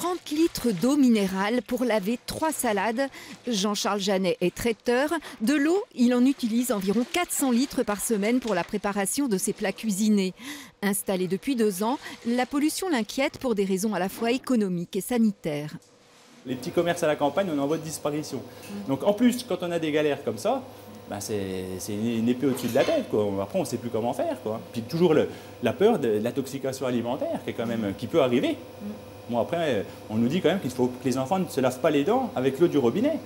30 litres d'eau minérale pour laver trois salades. Jean-Charles Janet est traiteur. De l'eau, il en utilise environ 400 litres par semaine pour la préparation de ses plats cuisinés. Installé depuis deux ans, la pollution l'inquiète pour des raisons à la fois économiques et sanitaires. Les petits commerces à la campagne, on en voit de disparition. Donc en plus, quand on a des galères comme ça, ben c'est une épée au-dessus de la tête. Après, on ne sait plus comment faire. Quoi. Puis toujours la peur de l'intoxication alimentaire est qui peut arriver. Bon, après, on nous dit quand même qu'il faut que les enfants ne se lavent pas les dents avec l'eau du robinet.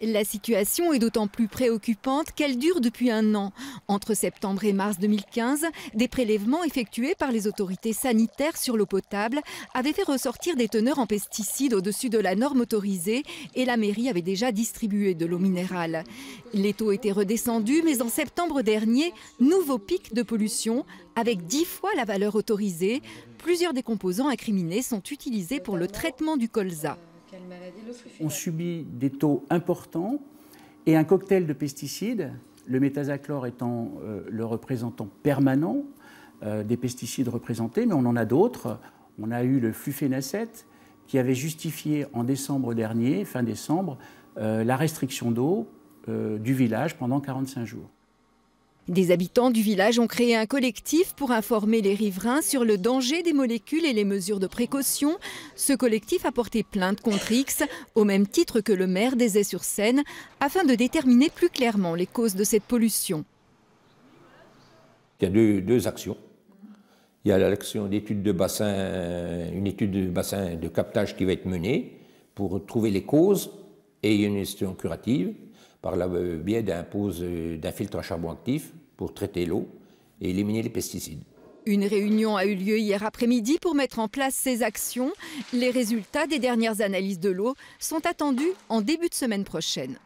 La situation est d'autant plus préoccupante qu'elle dure depuis un an. Entre septembre et mars 2015, des prélèvements effectués par les autorités sanitaires sur l'eau potable avaient fait ressortir des teneurs en pesticides au-dessus de la norme autorisée et la mairie avait déjà distribué de l'eau minérale. Les taux étaient redescendus, mais en septembre dernier, nouveau pic de pollution avec dix fois la valeur autorisée. Plusieurs des composants incriminés sont utilisés pour le traitement du colza. On subit des taux importants et un cocktail de pesticides, le métazachlore étant euh, le représentant permanent euh, des pesticides représentés, mais on en a d'autres. On a eu le flufénacet qui avait justifié en décembre dernier, fin décembre, euh, la restriction d'eau du village pendant 45 jours. Des habitants du village ont créé un collectif pour informer les riverains sur le danger des molécules et les mesures de précaution. Ce collectif a porté plainte contre X, au même titre que le maire des sur seine afin de déterminer plus clairement les causes de cette pollution. Il y a deux, actions. Il y a l'action d'étude de bassin, une étude de bassin de captage qui va être menée pour trouver les causes et une gestion curative par le biais d'un filtre à charbon actif pour traiter l'eau et éliminer les pesticides. Une réunion a eu lieu hier après-midi pour mettre en place ces actions. Les résultats des dernières analyses de l'eau sont attendus en début de semaine prochaine.